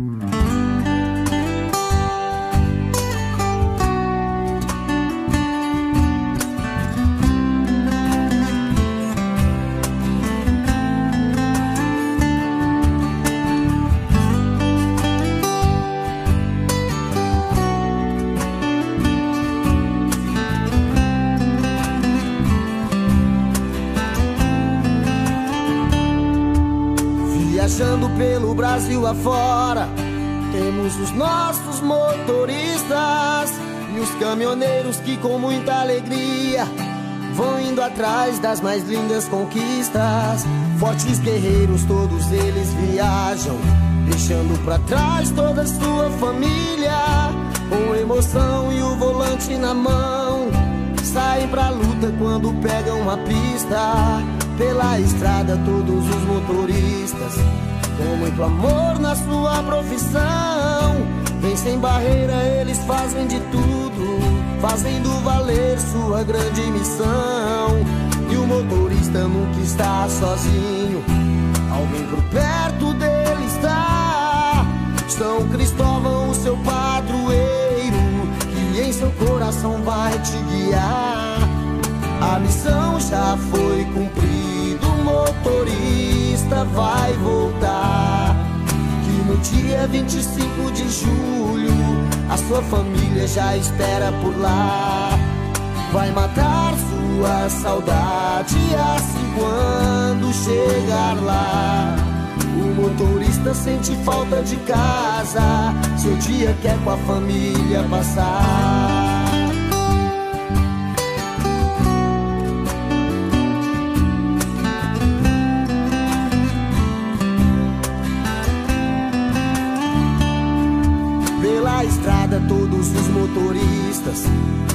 Mm-hmm. Viajando pelo Brasil afora, temos os nossos motoristas e os caminhoneiros que com muita alegria vão indo atrás das mais lindas conquistas. Fortes guerreiros, todos eles viajam, deixando para trás toda a sua família, com emoção e o volante na mão. Saem pra luta quando pegam a pista pela estrada todos os motoristas. Com muito amor na sua profissão Vem sem barreira, eles fazem de tudo Fazendo valer sua grande missão. E o motorista nunca está sozinho Alguém por perto dele está. São Cristóvão, o seu padroeiro Que em seu coração vai te guiar. A missão já foi cumprida, motorista vai voltar. Que no dia 25 de julho a sua família já espera por lá. Vai matar sua saudade assim quando chegar lá. O motorista sente falta de casa, seu dia quer com a família passar. Todos os motoristas.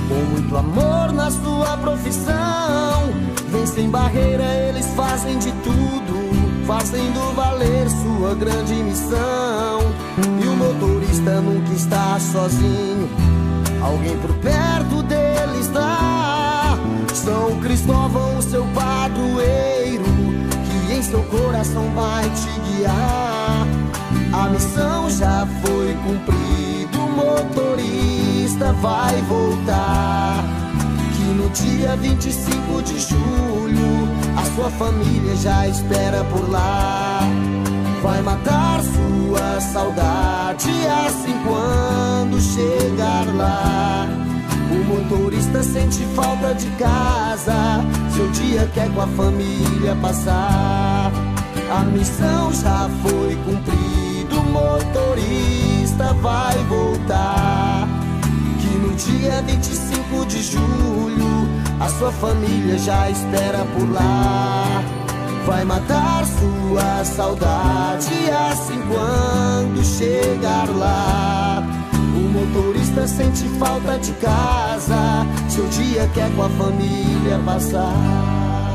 Com muito amor na sua profissão. Vem sem barreira, eles fazem de tudo. Fazendo valer sua grande missão. E o motorista nunca está sozinho. Alguém por perto dele está. São Cristóvão, seu padroeiro. Que em seu coração vai te guiar. A missão já foi cumprida vai voltar. Que no dia 25 de julho a sua família já espera por lá. Vai matar sua saudade assim quando chegar lá. O motorista sente falta de casa, seu dia quer com a família passar. A missão já foi cumprida, o motorista vai voltar. Dia 25 de julho a sua família já espera por lá. Vai matar sua saudade assim quando chegar lá. O motorista sente falta de casa, seu dia quer com a família passar.